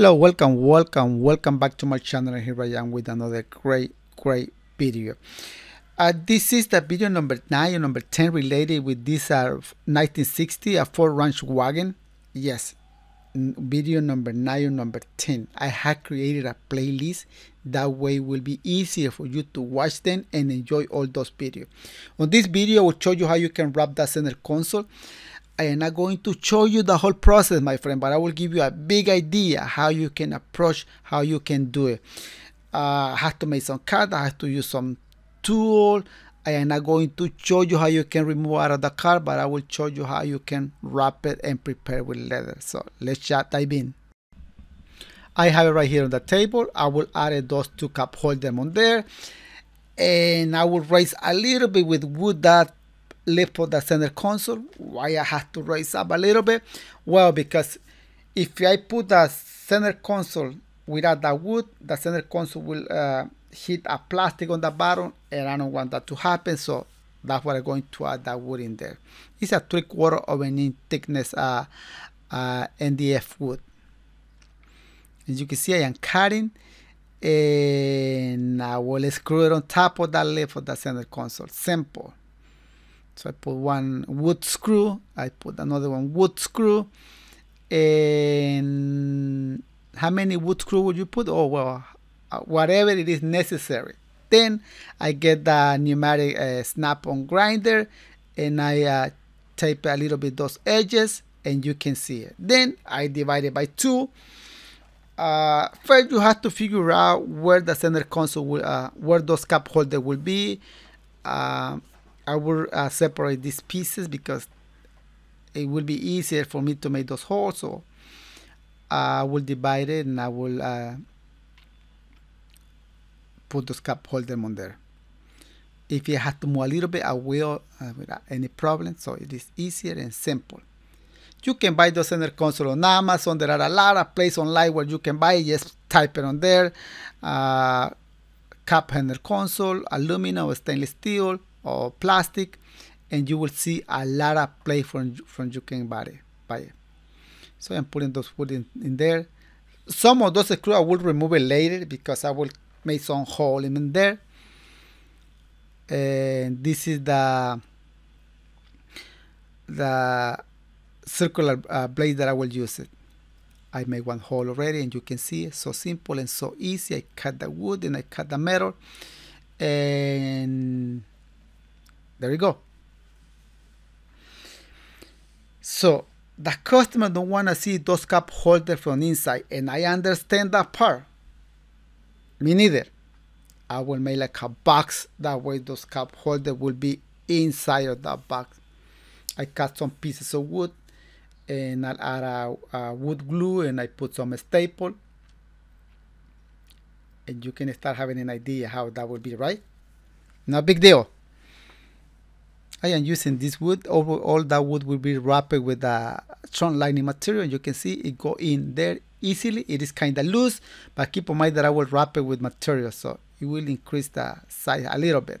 Hello, welcome, welcome, welcome back to my channel. Here I am with another great, great video. Uh, this is the video number 9 and number 10 related with this uh, 1960 a Ford Ranch wagon. Yes, video number 9 and number 10. I have created a playlist. That way it will be easier for you to watch them and enjoy all those videos. On this video, I will show you how you can wrap the center console. I am not going to show you the whole process, my friend, but I will give you a big idea how you can approach, how you can do it. Uh, I have to make some cut, I have to use some tool. I am not going to show you how you can remove out of the car, but I will show you how you can wrap it and prepare with leather. So let's just dive in. I have it right here on the table. I will add those two cup holders on there. And I will raise a little bit with wood that lift of the center console. Why I have to raise up a little bit? Well, because if I put the center console without the wood, the center console will uh, hit a plastic on the bottom, and I don't want that to happen. So that's why I'm going to add that wood in there. It's a three quarter of an inch thickness uh, uh, MDF wood. As you can see, I am cutting and I will screw it on top of that lip of the center console. Simple. So I put one wood screw, I put another one wood screw, and how many wood screw would you put? Oh well, uh, whatever it is necessary. Then I get the pneumatic uh, snap-on grinder, and I uh, tape a little bit those edges, and you can see it. Then I divide it by two. Uh, first, you have to figure out where the center console will, uh, where those cup holder will be. Uh, I will uh, separate these pieces because it will be easier for me to make those holes. So I will divide it and I will uh, put those cup holder on there. If you have to move a little bit, I will uh, without any problem. So it is easier and simple. You can buy those center console on Amazon. There are a lot of places online where you can buy. Just type it on there. Uh, cup handle console, aluminum stainless steel or plastic and you will see a lot of play from from you can buy it, buy it. So I'm putting those wood in, in there. Some of those screws I will remove it later because I will make some hole in there. And this is the the circular uh, blade that I will use it. I made one hole already and you can see it's so simple and so easy. I cut the wood and I cut the metal and there you go. So the customer don't want to see those cup holder from inside, and I understand that part. Me neither. I will make like a box that way those cup holder will be inside of that box. I cut some pieces of wood and I add a, a wood glue and I put some staple and you can start having an idea how that would be right. No big deal. I am using this wood. Overall, that wood will be wrapped with a strong lining material. You can see it go in there easily. It is kind of loose, but keep in mind that I will wrap it with material, so it will increase the size a little bit.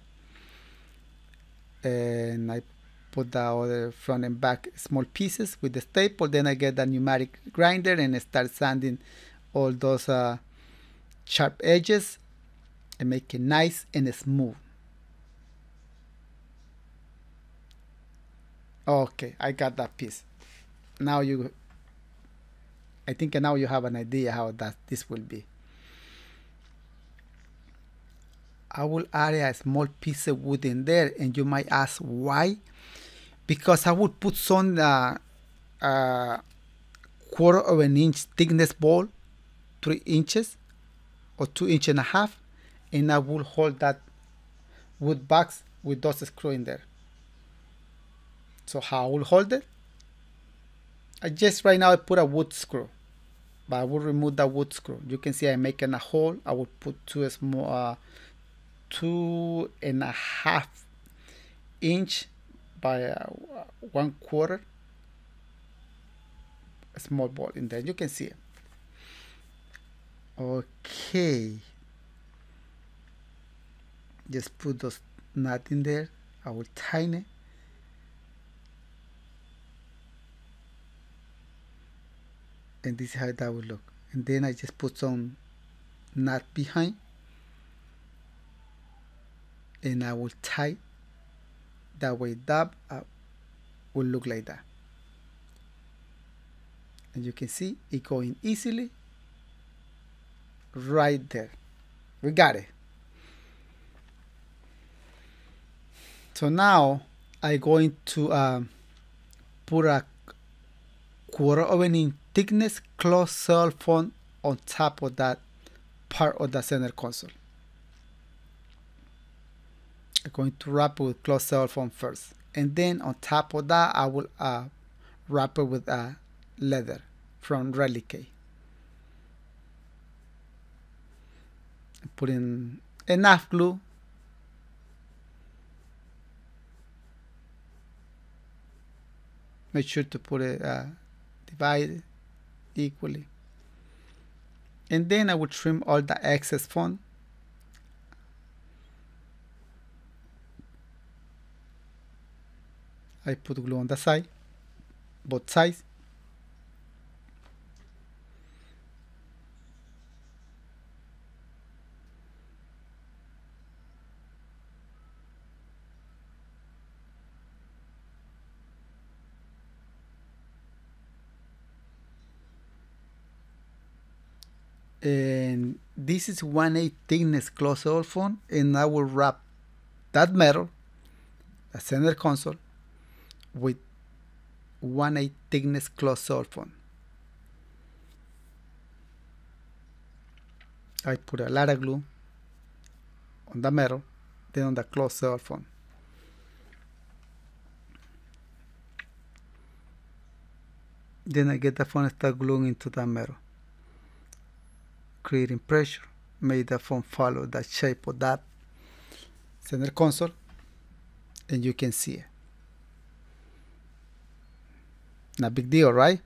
And I put the other front and back small pieces with the staple. Then I get the pneumatic grinder and start sanding all those uh, sharp edges and make it nice and smooth. Okay, I got that piece. Now you, I think now you have an idea how that this will be. I will add a small piece of wood in there and you might ask why. Because I would put some uh, uh, quarter of an inch thickness ball, three inches or two inch and a half, and I will hold that wood box with those screw in there. So how I will hold it? I just right now I put a wood screw, but I will remove the wood screw. You can see I'm making a hole. I will put two small, uh, two and a half inch by uh, one quarter a small ball in there. You can see it. Okay. Just put those nut in there. I will tighten it. And this is how that will look. And then I just put some knot behind and I will tie that way that uh, will look like that. And you can see it going easily right there. We got it. So now I'm going to um, put a quarter of an inch thickness closed cell foam on top of that part of the center console. I'm going to wrap it with closed cell foam first. And then on top of that, I will uh, wrap it with uh, leather from Relique. Put in enough glue. Make sure to put it uh, divided equally. And then I would trim all the excess foam. I put glue on the side, both sides. And this is 1 8 thickness closed cell foam and I will wrap that metal the center console with 1 8 thickness closed cell foam I put a lot of glue on the metal then on the closed cell foam then I get the foam start gluing into the metal creating pressure made the foam follow the shape of that center console and you can see it. Not big deal, right?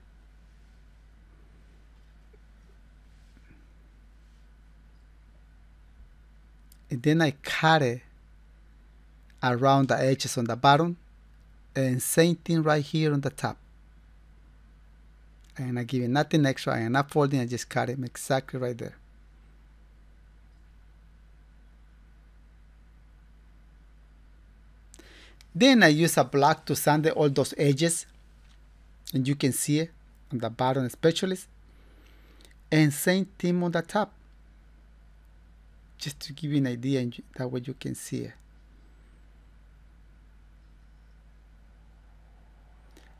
And then I cut it around the edges on the bottom and same thing right here on the top and I give it nothing extra and not folding I just cut him exactly right there. Then I use a block to sand all those edges. And you can see it on the bottom especially. And same thing on the top. Just to give you an idea and that way you can see it.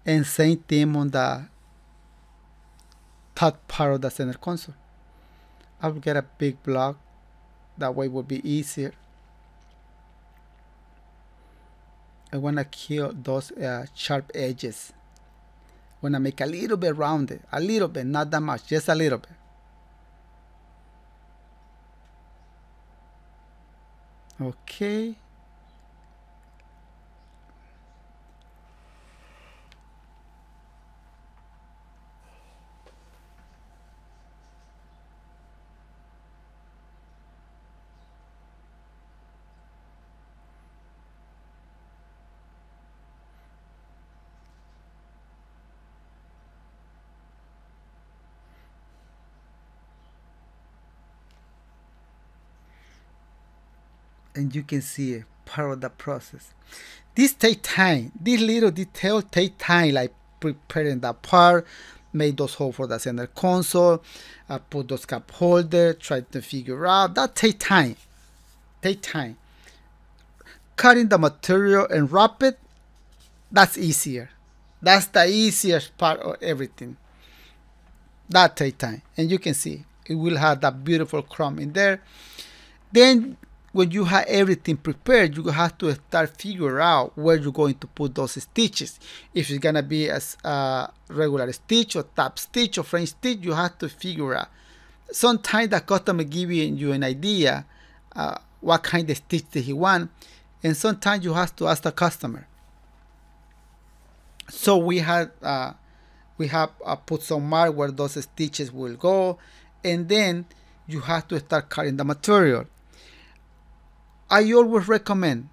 And same thing on the top part of the center console. I will get a big block, that way it will be easier. I want to kill those uh, sharp edges. I want to make a little bit rounded, a little bit, not that much, just a little bit. Okay. And you can see part of the process. This take time. This little detail take time, like preparing the part, make those holes for the center console, uh, put those cup holder, try to figure out. That take time. Take time. Cutting the material and wrap it, that's easier. That's the easiest part of everything. That take time. And you can see it will have that beautiful chrome in there. Then when you have everything prepared, you have to start figure out where you're going to put those stitches. If it's gonna be as a regular stitch or top stitch or French stitch, you have to figure out. Sometimes the customer give you an idea uh, what kind of stitch that he want, and sometimes you have to ask the customer. So we had uh, we have uh, put some mark where those stitches will go, and then you have to start cutting the material I always recommend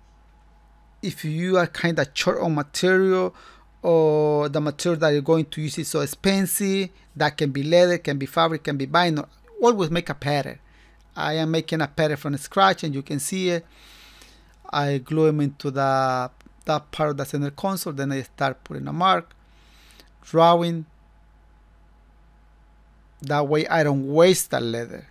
if you are kind of short on material or the material that you're going to use is so expensive that can be leather can be fabric can be vinyl always make a pattern. I am making a pattern from scratch and you can see it. I glue them into the that part of the center console then I start putting a mark drawing. That way I don't waste the leather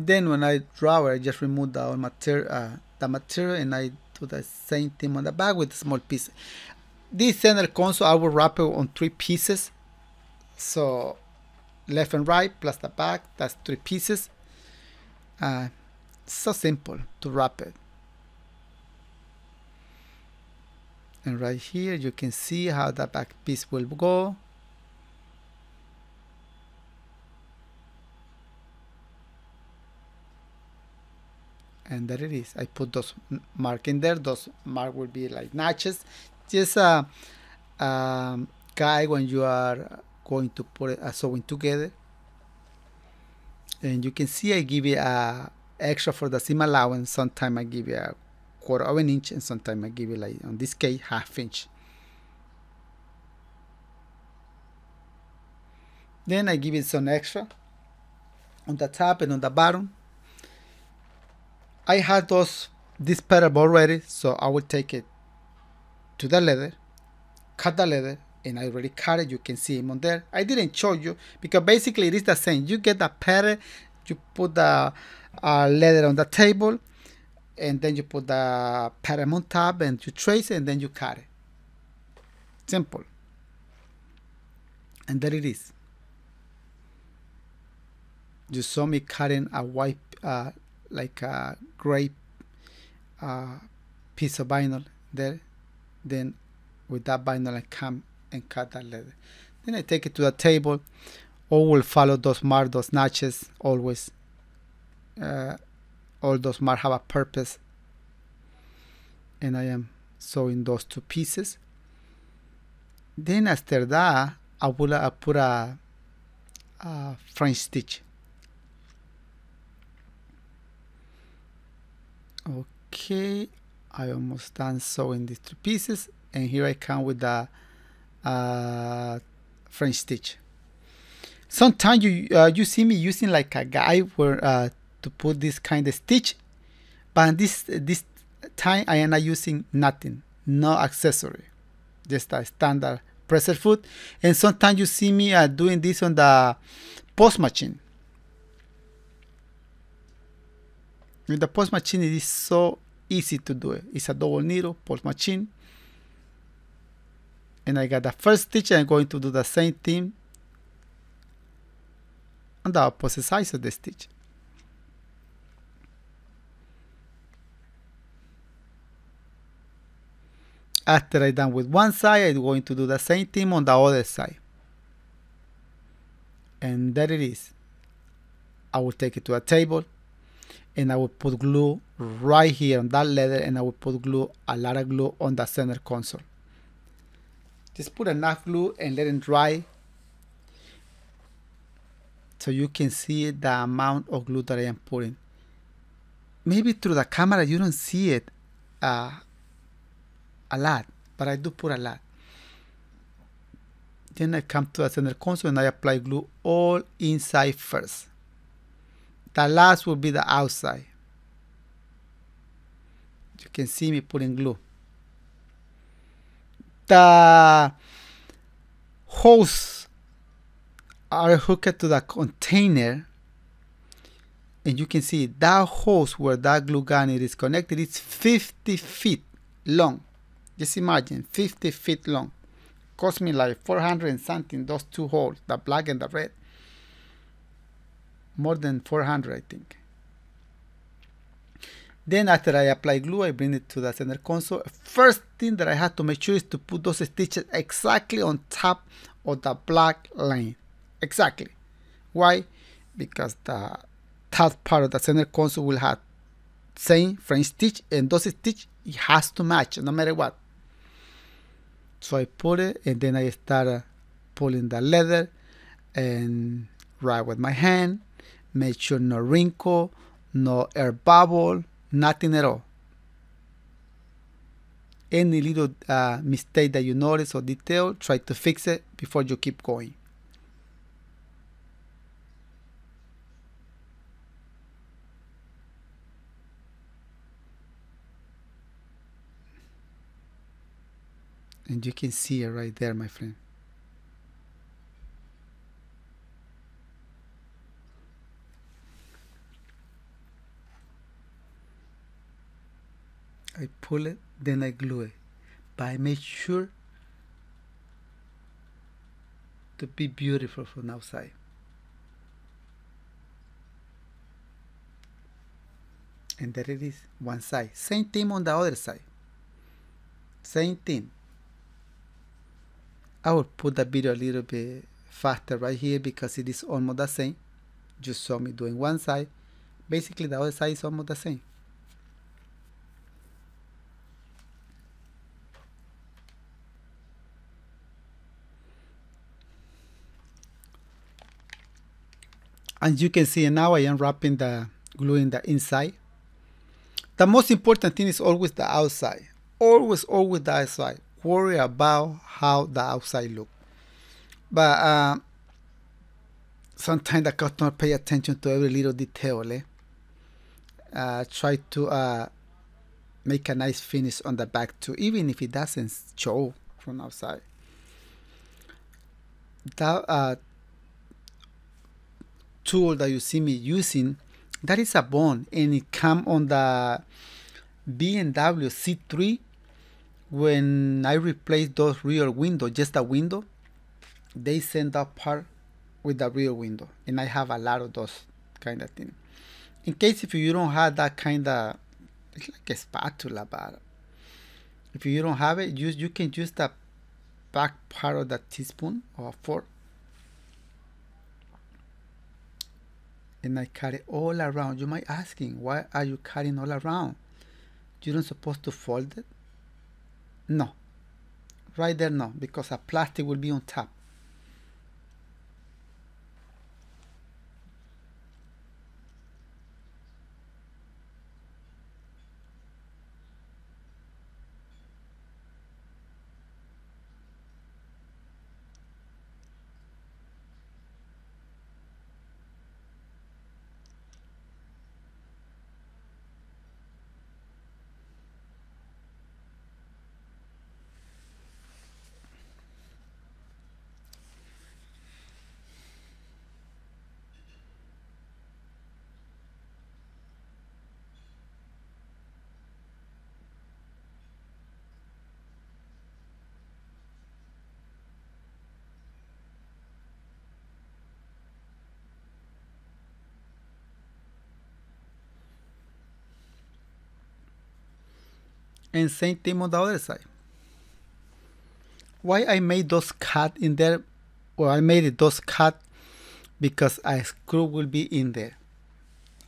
Then when I draw it, I just remove the material, uh, the material and I do the same thing on the back with a small piece. This center console, I will wrap it on three pieces. So left and right plus the back, that's three pieces. Uh, so simple to wrap it. And right here you can see how the back piece will go. And there it is. I put those mark in there. Those mark will be like notches. Just a, a guide when you are going to put a sewing together and you can see I give it a uh, extra for the seam allowance. Sometimes I give it a quarter of an inch and sometimes I give it like on this case half inch. Then I give it some extra on the top and on the bottom I had those this pattern already, so I will take it to the leather, cut the leather, and I already cut it. You can see him on there. I didn't show you because basically it is the same. You get the pattern, you put the uh, leather on the table, and then you put the pattern on top, and you trace it, and then you cut it. Simple. And there it is. You saw me cutting a white uh, like a gray uh, piece of vinyl there. Then with that vinyl I come and cut that leather. Then I take it to the table. All will follow those marks those notches. Always uh, all those marks have a purpose. And I am sewing those two pieces. Then after that I will uh, put a, a French stitch okay I almost done sewing these two pieces and here I come with the uh, French stitch. Sometimes you uh, you see me using like a guide where uh, to put this kind of stitch but this this time I am not using nothing no accessory just a standard presser foot. And sometimes you see me uh, doing this on the post machine With the post machine, it is so easy to do it. It's a double needle post machine. And I got the first stitch I'm going to do the same thing on the opposite side of the stitch. After I done with one side, I'm going to do the same thing on the other side. And there it is. I will take it to a table and I will put glue right here on that leather and I will put glue, a lot of glue on the center console. Just put enough glue and let it dry so you can see the amount of glue that I am putting. Maybe through the camera you don't see it uh, a lot, but I do put a lot. Then I come to the center console and I apply glue all inside first. The last will be the outside. You can see me putting glue. The holes are hooked to the container and you can see that hose where that glue gun is connected it's 50 feet long just imagine 50 feet long cost me like 400 and something those two holes the black and the red more than 400 I think. Then after I apply glue, I bring it to the center console. First thing that I have to make sure is to put those stitches exactly on top of the black line. Exactly. Why? because the top part of the center console will have same frame stitch and those stitch it has to match no matter what so I put it and then I start pulling the leather and right with my hand make sure no wrinkle no air bubble nothing at all. Any little uh, mistake that you notice or detail try to fix it before you keep going. And you can see it right there my friend I pull it then I glue it but I make sure to be beautiful from outside and there it is one side same thing on the other side same thing I will put the video a little bit faster right here because it is almost the same. Just saw me doing one side. Basically the other side is almost the same. And you can see now I am wrapping the glue in the inside. The most important thing is always the outside. Always, always the outside worry about how the outside look. But uh, sometimes the customer pay attention to every little detail. Eh? Uh, try to uh, make a nice finish on the back too, even if it doesn't show from outside. That uh, tool that you see me using, that is a bone, and it come on the BMW C3 when I replace those rear window, just a window, they send that part with the rear window. And I have a lot of those kind of thing. In case if you don't have that kind of, it's like a spatula, but if you don't have it, use you can use the back part of the teaspoon or fork. And I cut it all around. You might asking, why are you cutting all around? You don't supposed to fold it? No. Right there, no, because a plastic will be on top. And same thing on the other side. Why I made those cut in there? Well, I made it those cut because a screw will be in there.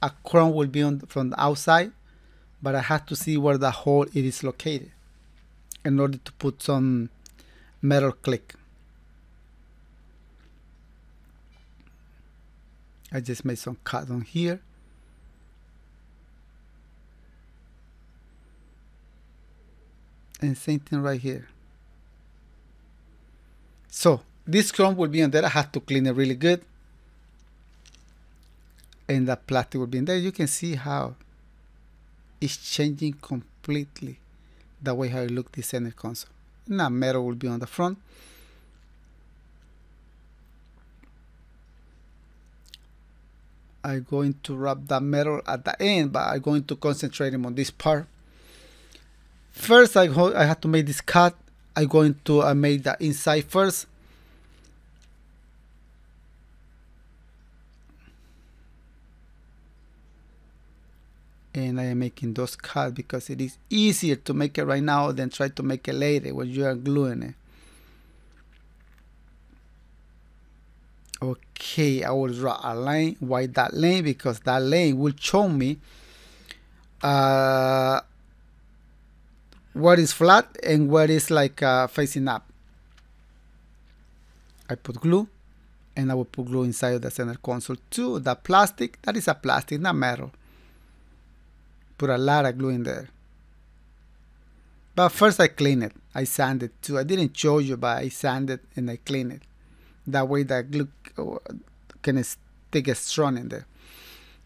A crown will be on from the outside, but I have to see where the hole it is located in order to put some metal click. I just made some cut on here and same thing right here. So this chrome will be on there. I have to clean it really good. And the plastic will be in there. You can see how it's changing completely the way how it look the center console. Now metal will be on the front. I'm going to wrap the metal at the end, but I'm going to concentrate on this part First, I, I have to make this cut. I'm going to uh, make the inside first. and I am making those cuts because it is easier to make it right now than try to make it later when you are gluing it. okay I will draw a line why that lane because that lane will show me uh, what is flat and what is like uh, facing up. I put glue and I will put glue inside of the center console too. The plastic that is a plastic not metal. Put a lot of glue in there. But first I clean it. I sand it too. I didn't show you but I sanded and I clean it. That way the glue can stick a strong in there.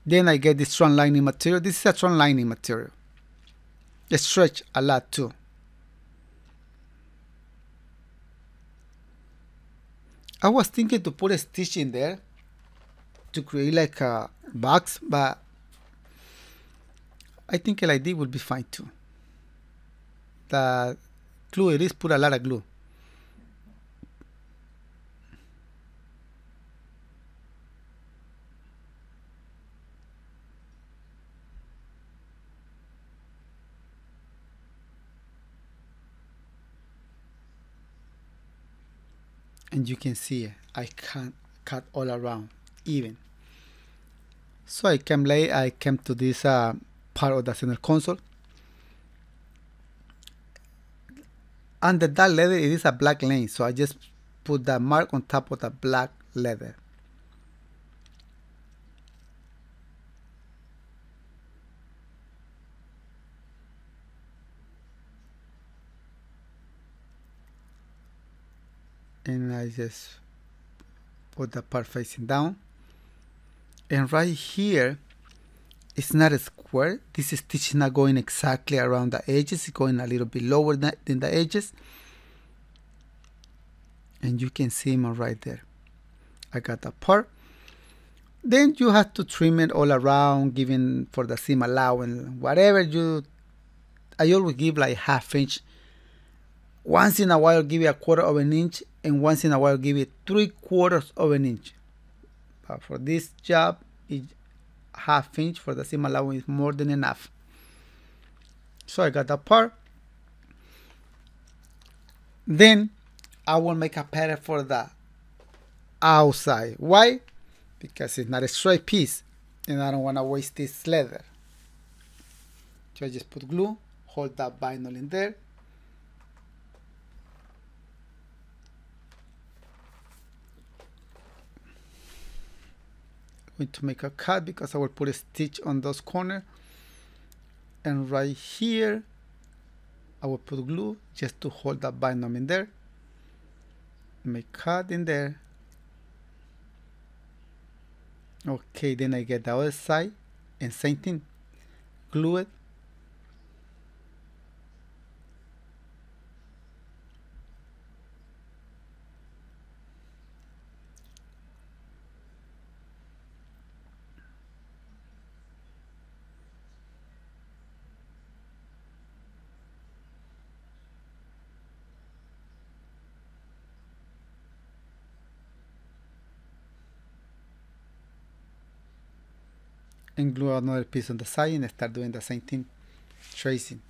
Then I get this strong lining material. This is a strong lining material it stretch a lot too. I was thinking to put a stitch in there to create like a box but I think like this would be fine too. The glue it is put a lot of glue and you can see I can cut all around even. So I came late. I came to this uh, part of the center console under that leather it is a black lane so I just put that mark on top of the black leather and I just put the part facing down. And right here it's not a square. This stitch is not going exactly around the edges. It's going a little bit lower than, the edges. And you can see them right there. I got that part. Then you have to trim it all around giving for the seam allowance whatever you I always give like half inch once in a while give it a quarter of an inch and once in a while give it three quarters of an inch. But for this job it's half inch. For the seam allowance is more than enough. So I got that part. Then I will make a pattern for the outside. Why? Because it's not a straight piece and I don't want to waste this leather. So I just put glue hold that vinyl in there going to make a cut because I will put a stitch on those corner. And right here I will put glue just to hold that binding in there. Make cut in there. Okay then I get the other side and same thing. Glue it glue another piece on the side and start doing the same thing tracing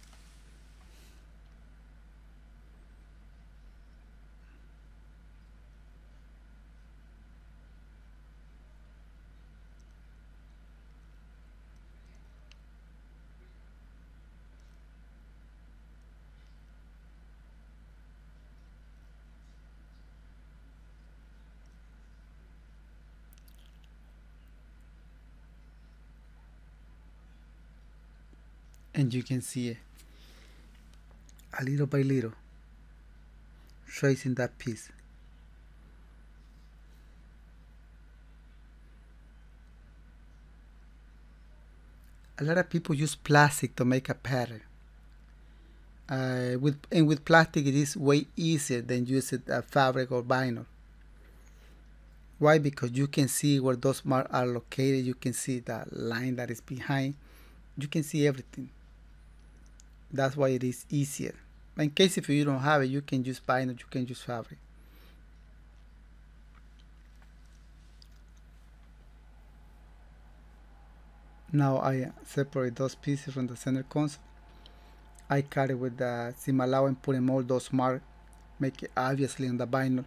and you can see it. A little by little tracing that piece. A lot of people use plastic to make a pattern. Uh, with and with plastic it is way easier than using a fabric or vinyl. Why? Because you can see where those marks are located. You can see the line that is behind. You can see everything that's why it is easier. In case if you don't have it you can use vinyl you can use fabric now I separate those pieces from the center console. I cut it with the seam allow and put in all those marks make it obviously on the vinyl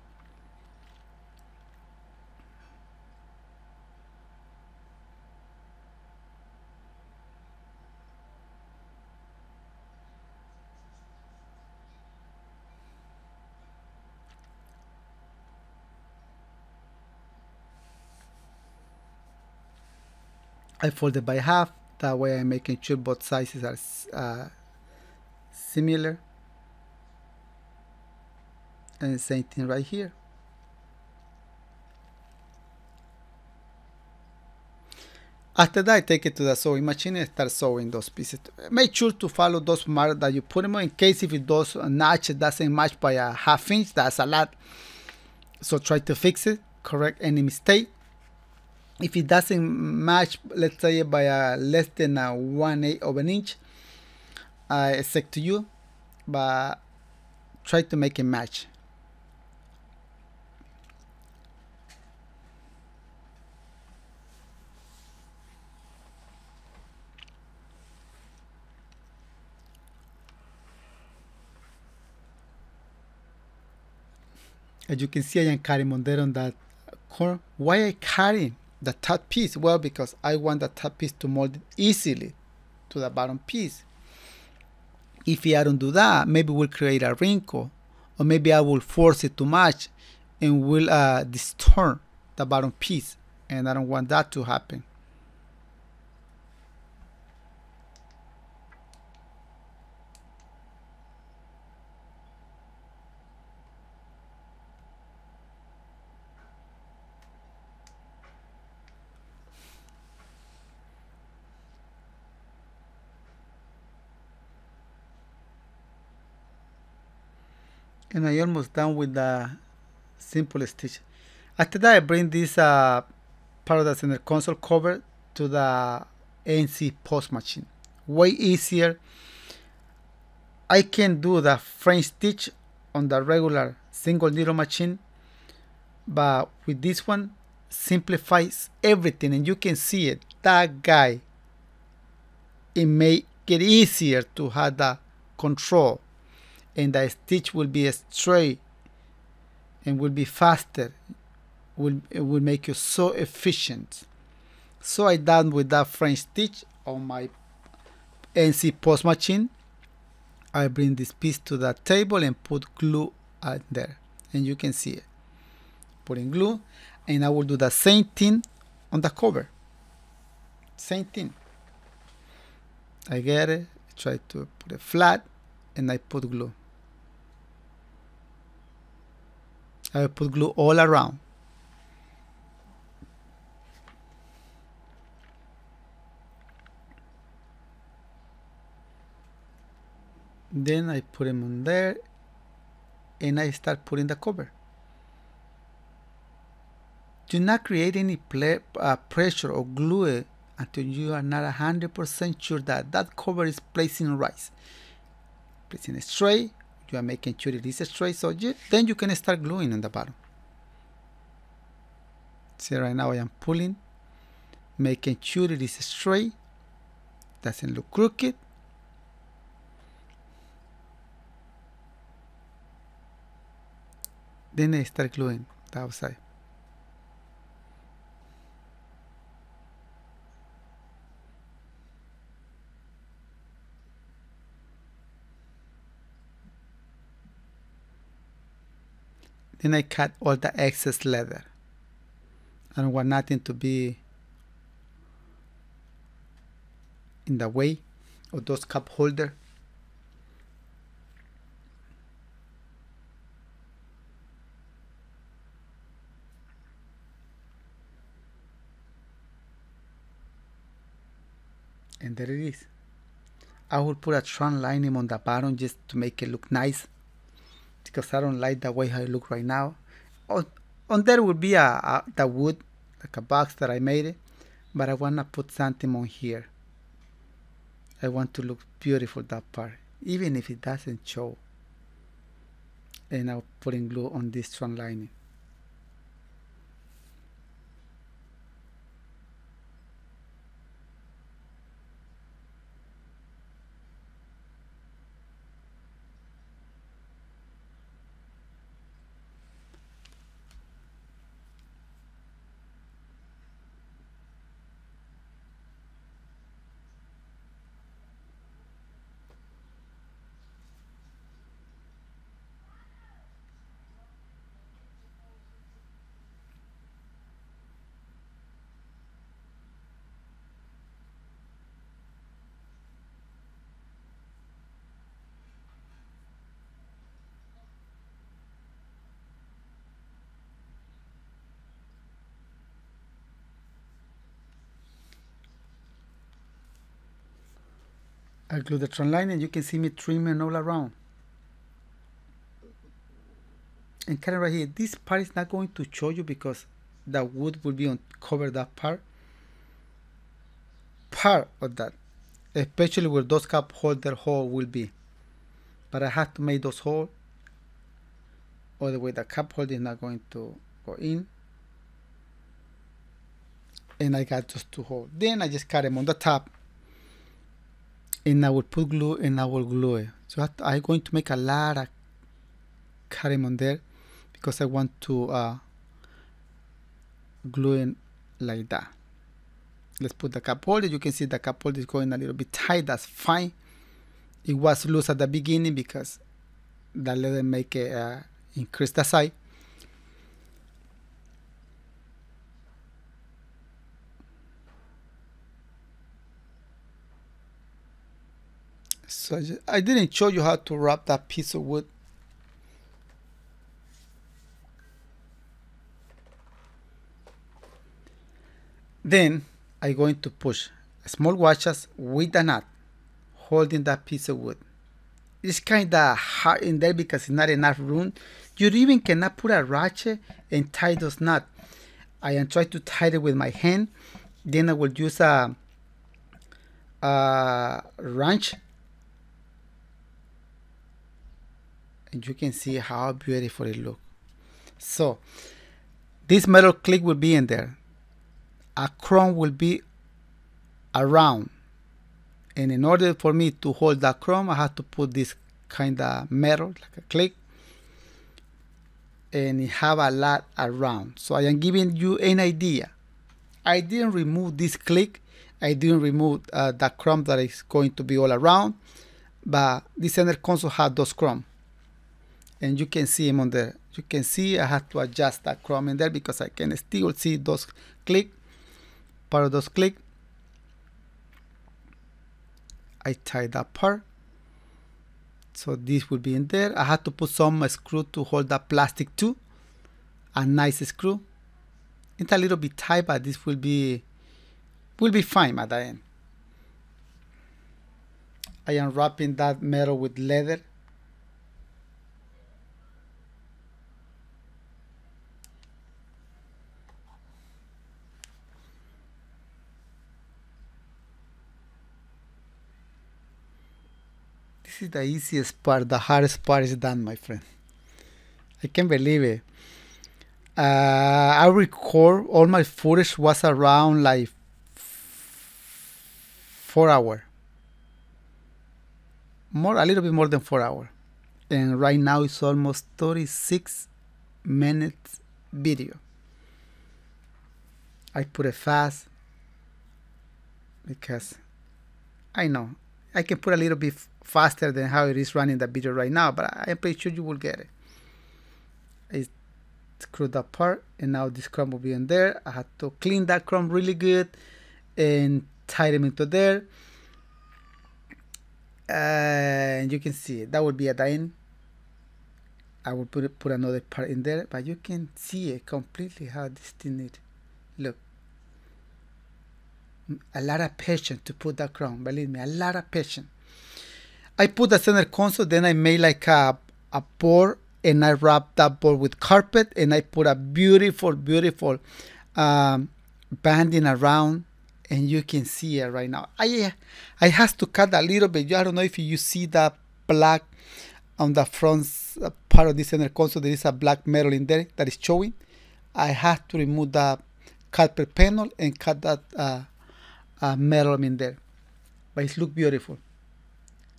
I fold it by half that way I'm making sure both sizes are uh, similar and the same thing right here After that, I take it to the sewing machine and start sewing those pieces. Make sure to follow those marks that you put them on in case if it does notch doesn't match by a half inch, that's a lot. So try to fix it, correct any mistake. If it doesn't match, let's say by a less than a one eighth of an inch, I expect to you, but try to make it match. As you can see, I am Mondero on that corner. Why I carrying the top piece? Well, because I want the top piece to mold easily to the bottom piece. If I don't do that, maybe we'll create a wrinkle, or maybe I will force it to match and will uh, distort the bottom piece, and I don't want that to happen. And I almost done with the simple stitch. After that I bring this uh, part of the center console cover to the ANC post machine. Way easier. I can do the French stitch on the regular single needle machine but with this one simplifies everything and you can see it that guy it make it easier to have the control and the stitch will be straight and will be faster will it will make you so efficient. So I done with that French stitch on my NC post machine. I bring this piece to the table and put glue out there. And you can see it. Putting glue and I will do the same thing on the cover. Same thing. I get it try to put it flat and I put glue I will put glue all around. Then I put them on there and I start putting the cover. Do not create any uh, pressure or glue it until you are not 100% sure that that cover is placing right. Placing it straight you are making sure it is straight so you, then you can start gluing on the bottom. See right now I am pulling making sure it is straight doesn't look crooked. Then I start gluing the outside Then I cut all the excess leather. I don't want nothing to be in the way of those cup holder. And there it is. I will put a trunk lining on the bottom just to make it look nice because I don't like the way I look right now. On, on there would be a, a, the wood, like a box that I made it, but I want to put something on here. I want to look beautiful that part, even if it doesn't show. And I'm putting glue on this front lining. I glue the trunk line and you can see me trimming all around. And kind of right here, this part is not going to show you because the wood will be on cover that part. Part of that, especially where those cup holder hole will be. But I have to make those holes the way the cup holder is not going to go in. And I got just two holes. Then I just cut them on the top and I will put glue and I will glue it. So I'm going to make a lot of cutting on there because I want to uh, glue it like that. Let's put the cup holder. You can see the cup holder is going a little bit tight. That's fine. It was loose at the beginning because that let them make it uh, increase the size. So I, just, I didn't show you how to wrap that piece of wood. Then I'm going to push small washes with a knot holding that piece of wood. It's kind of hard in there because it's not enough room. You even cannot put a ratchet and tie those knots. I am trying to tie it with my hand. Then I will use a, a wrench you can see how beautiful it looks. So this metal click will be in there. A chrome will be around. And in order for me to hold that chrome, I have to put this kind of metal, like a click. And it have a lot around. So I am giving you an idea. I didn't remove this click. I didn't remove uh, chrome that is going to be all around. But this center console had those chrome and you can see them on there. You can see I have to adjust that chrome in there because I can still see those click, part of those click. I tie that part. So this will be in there. I had to put some screw to hold that plastic too. A nice screw. It's a little bit tight, but this will be will be fine at the end. I am wrapping that metal with leather This is the easiest part. The hardest part is done, my friend. I can't believe it. Uh, I record all my footage was around like four hour. More, a little bit more than four hour. And right now it's almost 36 minutes video. I put it fast because I know I can put a little bit faster than how it is running the video right now, but I'm pretty sure you will get it. I screwed that part and now this chrome will be in there. I had to clean that chrome really good and tie them into there. And you can see it. that would be at the end. I will put it, put another part in there, but you can see it completely how this thing is. Look, a lot of patience to put that crown. Believe me, a lot of patience. I put the center console, then I made like a, a board and I wrapped that board with carpet and I put a beautiful, beautiful um, banding around and you can see it right now. I I have to cut a little bit. I don't know if you see that black on the front part of the center console. There is a black metal in there that is showing. I have to remove the carpet panel and cut that uh, uh, metal in there. But it look beautiful.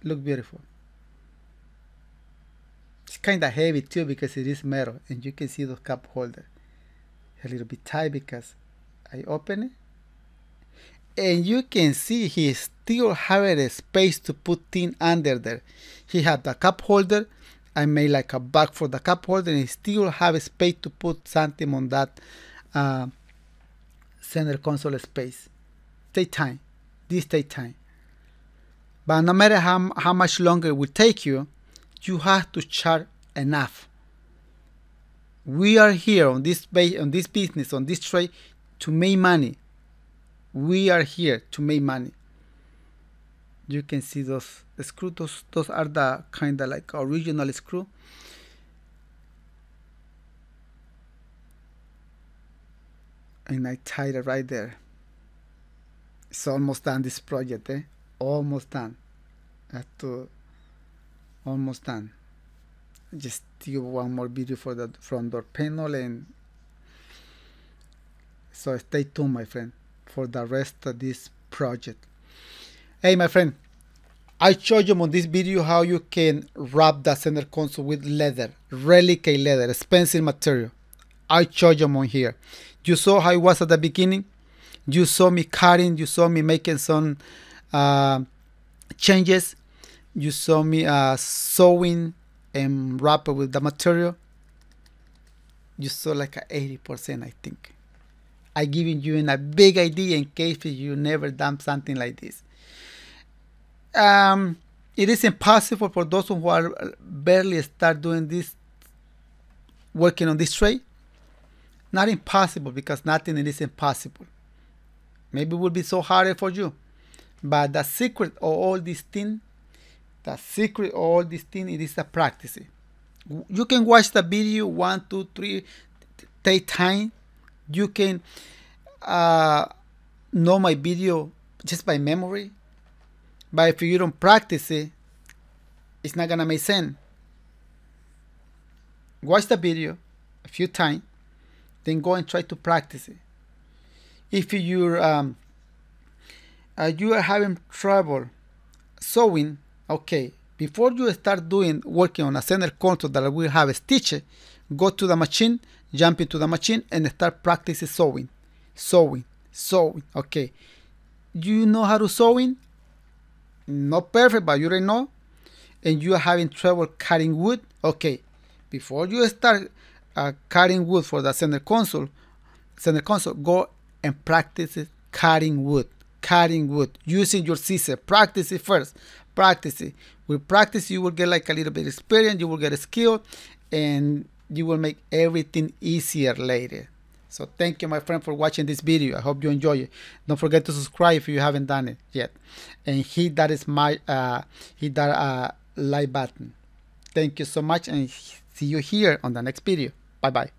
Look beautiful. It's kind of heavy too because it is metal and you can see the cup holder. A little bit tight because I open it and you can see he still having a space to put thing under there. He had the cup holder. I made like a bag for the cup holder and he still have a space to put something on that uh, center console space take time. This take time. But no matter how, how much longer it will take you, you have to charge enough. We are here on this on this business, on this trade, to make money. We are here to make money. you can see those screws those, those are the kind of like original screw and I tied it right there it's almost done this project eh almost done. I have to almost done. Just do one more video for the front door panel and so stay tuned my friend for the rest of this project. Hey my friend I showed you on this video how you can wrap the center console with leather relic leather expensive material. I showed you on here. You saw how it was at the beginning. You saw me cutting. You saw me making some uh, changes. You saw me uh, sewing and wrap it with the material. You saw like a 80% I think. I giving you a big idea in case you never done something like this. Um, it is impossible for those who are barely start doing this working on this trade. Not impossible because nothing is impossible. Maybe it will be so hard for you but the secret of all this thing, the secret of all this thing, it is the practice. You can watch the video one two three take time you can uh, know my video just by memory. But if you don't practice it it's not gonna make sense. Watch the video a few times then go and try to practice it. If you're um, uh, you are having trouble sewing okay before you start doing working on a center console that will have a stitch go to the machine jump into the machine and start practicing sewing. Sewing sewing okay. You know how to sewing? Not perfect but you already know. And you are having trouble cutting wood okay. Before you start uh, cutting wood for the center console center console go and practice cutting wood cutting wood using your scissor practice it first. Practice it. With practice you will get like a little bit experience you will get a skill and you will make everything easier later. So thank you my friend for watching this video. I hope you enjoy it. Don't forget to subscribe if you haven't done it yet. And hit that is my uh hit that uh like button. Thank you so much and see you here on the next video. Bye bye